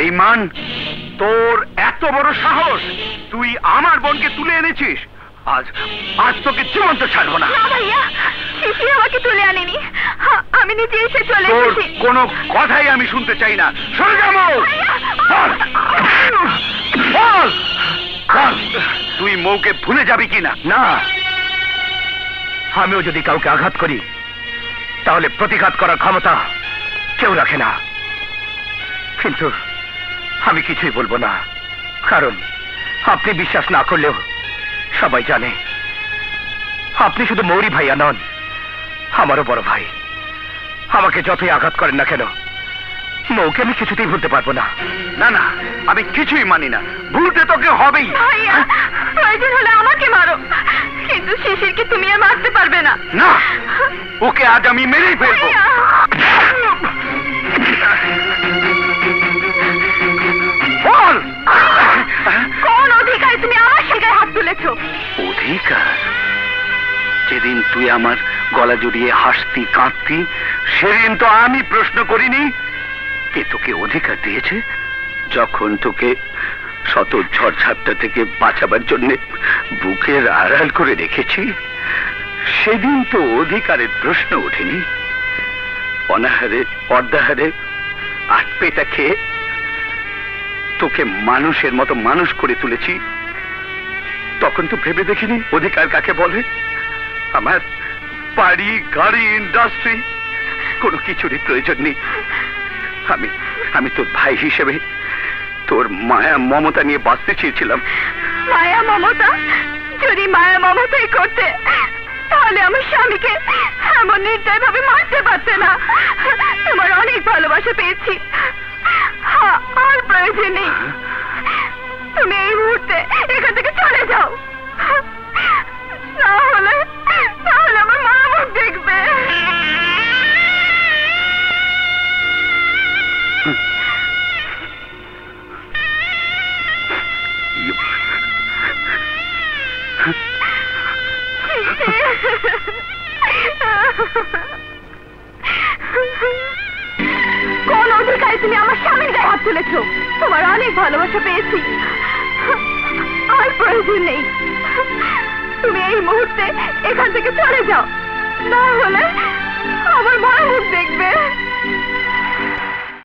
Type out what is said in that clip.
বেইমান তোর এত বড় সাহস তুই আমার বোনকে তুলে এনেছিস। আজ আজ তোকে জীবন্ত ছাড়বো না। ভাইয়া আমাকে তুলে আনেনি। আমি নিজে এসে চলে তোর কোনো কথাই আমি শুনতে চাই না। সরে যাব তুই মৌকে ভুলে যাবি কিনা না। আমিও যদি কাউকে আঘাত করি তাহলে প্রতিঘাত করার ক্ষমতা কেউ রাখে না। কিন্তু আমি কিছুই বলব না। কারণ আপনি বিশ্বাস না করলেও সবাই জানে। আপনি শুধু মৌরি ভাইয়া নন আমারও বড় ভাই। আমাকে যতই আঘাত করেন না কেন মৌকে আমি কিছুতেই ভুলতে পারব না। না না আমি কিছুই মানি না। ভুলতে তোকে হবেই। ভাইয়া প্রয়োজন হলে আমাকে মারো। কিন্তু শিশিরকে তুমি আর মারতে পারবে না। না ওকে আজ আমি মেরেই ফেলব। তুলেছো অধিকার। যেদিন তুই আমার গলা জড়িয়ে হাসতি, কাঁদতি, সেদিন তো আমি প্রশ্ন করিনি কে তোকে অধিকার দিয়েছে? যখন তোকে শত ঝড়ঝাপটা থেকে বাঁচাবার বুকের আড়াল করে রেখেছি, সেদিন তো অধিকারের প্রশ্ন ওঠেনি। অনাহারে, অর্ধাহারে আট পেটা খেয়ে তোকে মানুষের মতো মানুষ করে তুলেছি। তখন তো ভেবে দেখিনি অধিকার কাকে বলে। আমার বাড়ি গাড়ি ইন্ডাস্ট্রি কোনো কিছুরই প্রয়োজন নেই। আমি আমি তোর ভাই হিসেবে তোর মায়া মমতা নিয়ে বাঁচতে চেয়েছিলাম। মায়া মমতা? যদি মায়া মমতাই করতে তাহলে আমার স্বামীকে এমন নির্দয় ভাবে মারতে পারতে না। তোমার অনেক ভালোবাসা পেয়েছি। হ্যাঁ, আর প্রয়োজন নেই। কোন অধিকারে তুমি আমার স্বামীর গায়ে হাত তুলেছ? তোমার অনেক ভালোবাসা পেয়েছি। আর প্রয়োজন নেই। তুমি এই মুহূর্তে এখান থেকে চলে যাও। না হলে আমার মা মুখ দেখবে।